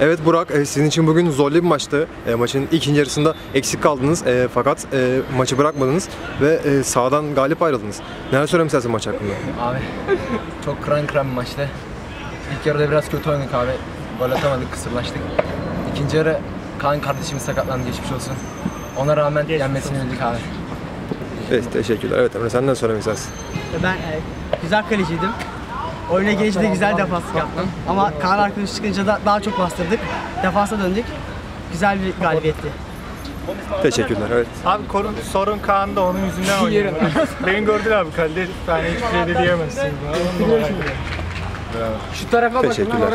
Evet Burak, e, sizin için bugün zorlu bir maçtı. E, maçın ikinci yarısında eksik kaldınız e, fakat e, maçı bırakmadınız ve e, sahadan galip ayrıldınız. Neler söylemek istersin maç hakkında? Abi çok kıran kıran bir maçtı. İlk yarıda biraz kötü oynadık abi. Gol atamadık, kısırlaştık. İkinci yarı Kaan kardeşimiz sakatlandı, geçmiş olsun. Ona rağmen yenmesini bildik abi. Evet, teşekkürler. Evet Emre sen ne söylemek istersin? Ben e, güzel kaleciydim. Oyuna gelince de güzel defanslık yaptım. Ama Kaan arkadaş çıkınca da daha çok bastırdık. Defansa döndük. Güzel bir galibiyetti. Teşekkürler. Evet. Abi korun, sorun Kaan'da onun yüzünden oynuyor. Beni gördün abi kalede. Yani hiçbir şey de diyemezsin. Teşekkürler.